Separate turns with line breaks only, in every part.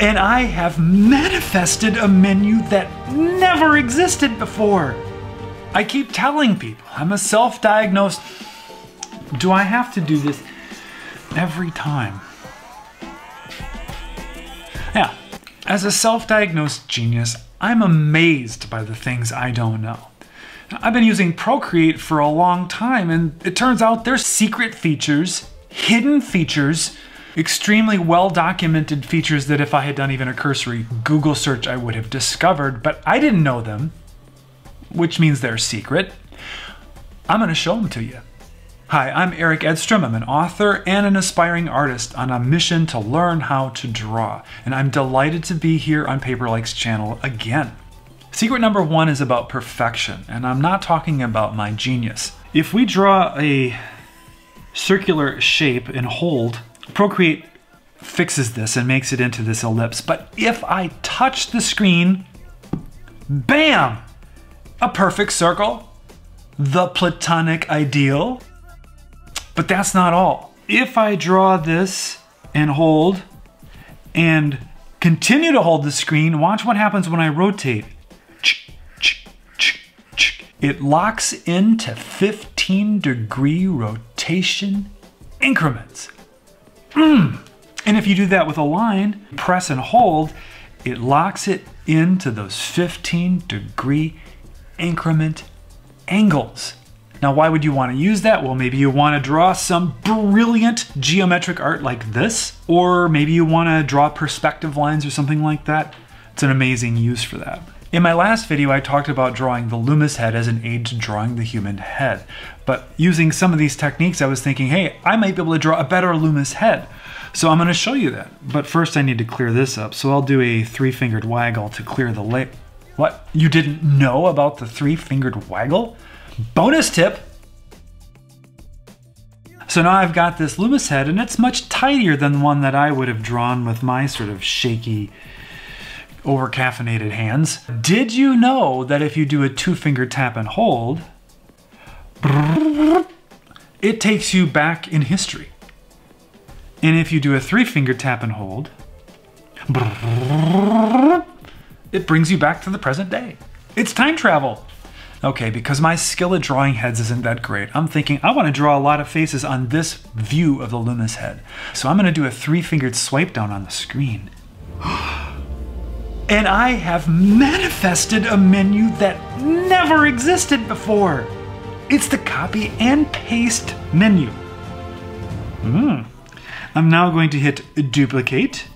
And I have manifested a menu that never existed before. I keep telling people I'm a self diagnosed. Do I have to do this every time? Yeah, as a self diagnosed genius, I'm amazed by the things I don't know. I've been using Procreate for a long time, and it turns out there's secret features, hidden features, extremely well documented features that if I had done even a cursory Google search, I would have discovered, but I didn't know them, which means they're secret. I'm gonna show them to you. Hi, I'm Eric Edstrom. I'm an author and an aspiring artist on a mission to learn how to draw. And I'm delighted to be here on Paperlike's channel again. Secret number one is about perfection, and I'm not talking about my genius. If we draw a circular shape and hold, Procreate fixes this and makes it into this ellipse. But if I touch the screen, bam, a perfect circle, the platonic ideal, but that's not all. If I draw this and hold and continue to hold the screen, watch what happens when I rotate. It locks into 15 degree rotation increments. Mm. And if you do that with a line, press and hold, it locks it into those 15 degree increment angles. Now, why would you want to use that? Well, maybe you want to draw some brilliant geometric art like this, or maybe you want to draw perspective lines or something like that. It's an amazing use for that. In my last video, I talked about drawing the Loomis head as an aid to drawing the human head. But using some of these techniques, I was thinking, hey, I might be able to draw a better Loomis head. So I'm gonna show you that. But first I need to clear this up. So I'll do a three-fingered waggle to clear the lay. What? You didn't know about the three-fingered waggle? Bonus tip! So now I've got this Loomis head and it's much tidier than the one that I would have drawn with my sort of shaky, over caffeinated hands. Did you know that if you do a two finger tap and hold, it takes you back in history? And if you do a three finger tap and hold, it brings you back to the present day. It's time travel. Okay, because my skill at drawing heads isn't that great, I'm thinking I want to draw a lot of faces on this view of the Loomis head. So I'm going to do a three-fingered swipe down on the screen. and I have manifested a menu that never existed before. It's the copy and paste menu. Mm. I'm now going to hit duplicate.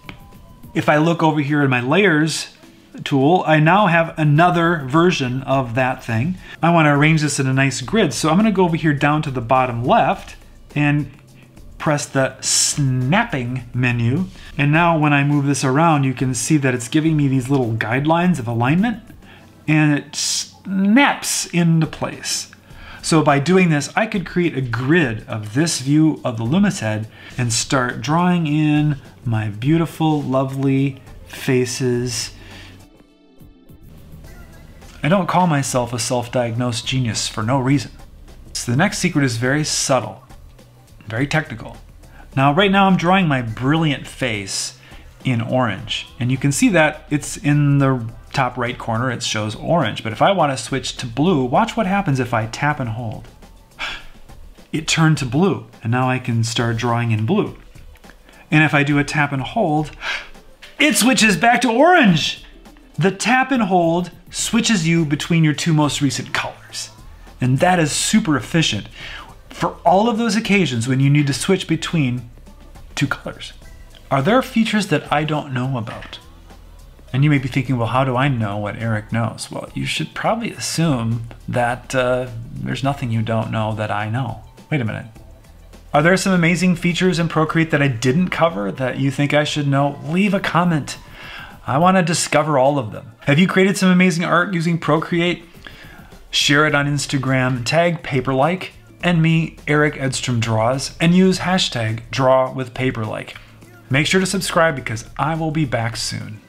If I look over here in my layers, tool, I now have another version of that thing. I want to arrange this in a nice grid. So I'm going to go over here down to the bottom left and press the snapping menu. And now when I move this around, you can see that it's giving me these little guidelines of alignment and it snaps into place. So by doing this, I could create a grid of this view of the Loomis head and start drawing in my beautiful, lovely faces I don't call myself a self-diagnosed genius for no reason. So the next secret is very subtle, very technical. Now right now I'm drawing my brilliant face in orange. And you can see that it's in the top right corner, it shows orange. But if I want to switch to blue, watch what happens if I tap and hold. It turned to blue, and now I can start drawing in blue. And if I do a tap and hold, it switches back to orange. The tap and hold switches you between your two most recent colors. And that is super efficient for all of those occasions when you need to switch between two colors. Are there features that I don't know about? And you may be thinking, well, how do I know what Eric knows? Well, you should probably assume that uh, there's nothing you don't know that I know. Wait a minute. Are there some amazing features in Procreate that I didn't cover that you think I should know? Leave a comment. I want to discover all of them. Have you created some amazing art using Procreate? Share it on Instagram, tag Paperlike, and me, Eric Edstrom Draws, and use hashtag Draw with Paperlike. Make sure to subscribe because I will be back soon.